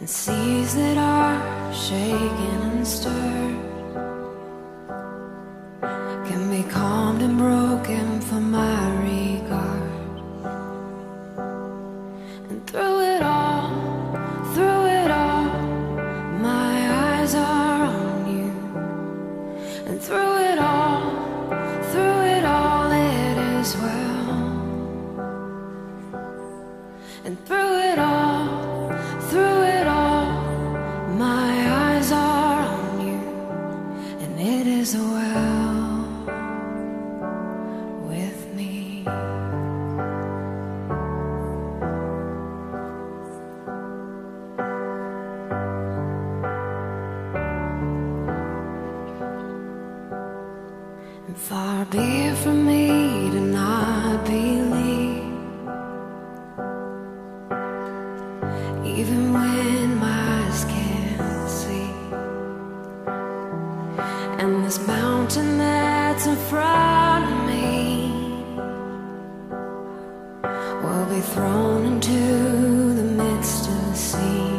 and seas that are shaken and stirred. Can be calmed and broken for my is well with me. And far be it from me to not believe, even when. will be thrown into the midst of the sea.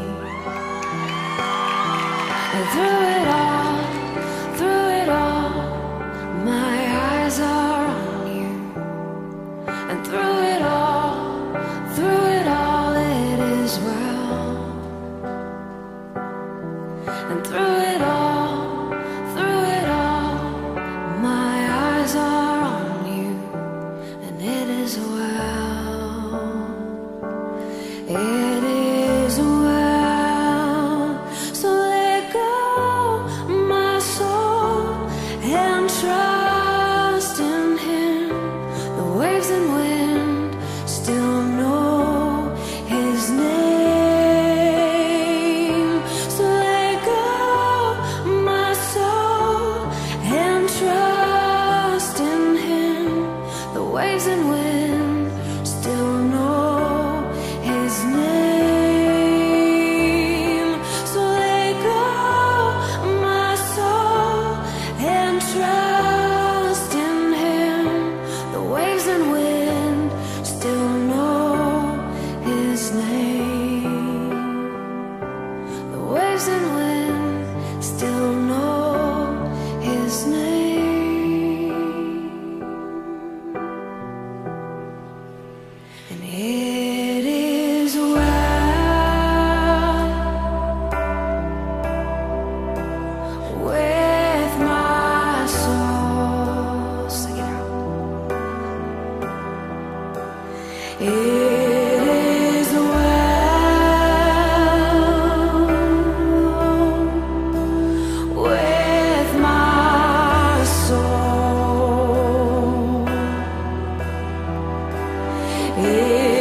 There's no live.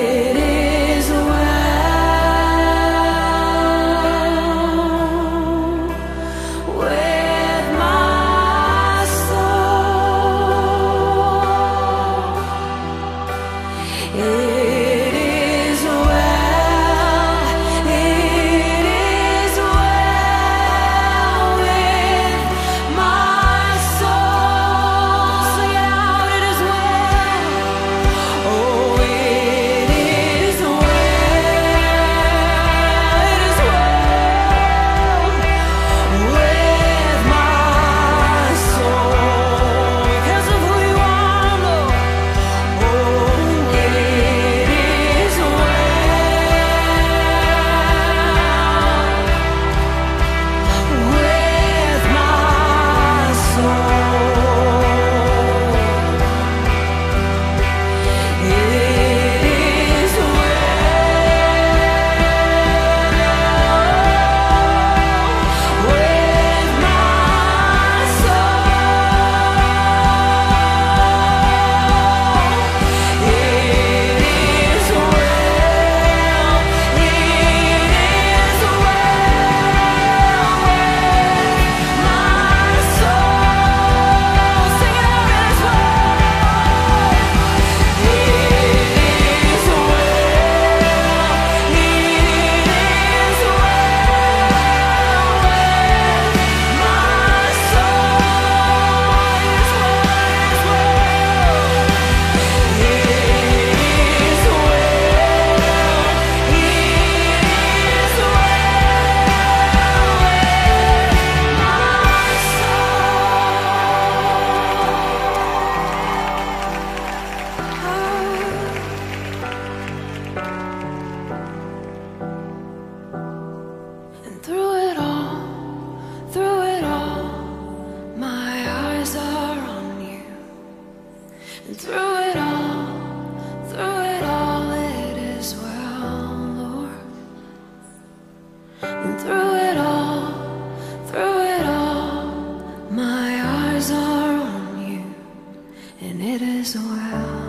as well.